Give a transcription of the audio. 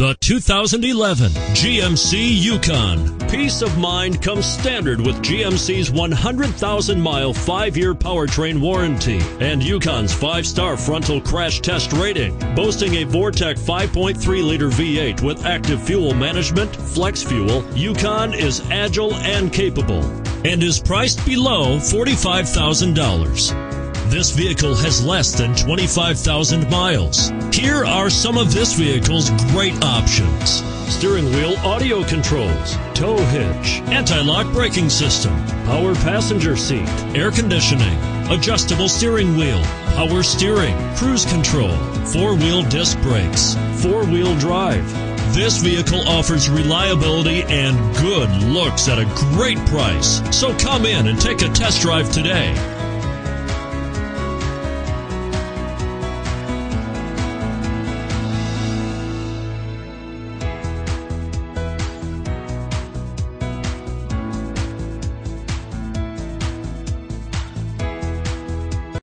The 2011 GMC Yukon. Peace of mind comes standard with GMC's 100,000 mile 5 year powertrain warranty and Yukon's 5 star frontal crash test rating. Boasting a Vortec 5.3 liter V8 with active fuel management, flex fuel, Yukon is agile and capable and is priced below $45,000. This vehicle has less than 25,000 miles. Here are some of this vehicle's great options. Steering wheel audio controls, tow hitch, anti-lock braking system, power passenger seat, air conditioning, adjustable steering wheel, power steering, cruise control, four-wheel disc brakes, four-wheel drive. This vehicle offers reliability and good looks at a great price. So come in and take a test drive today.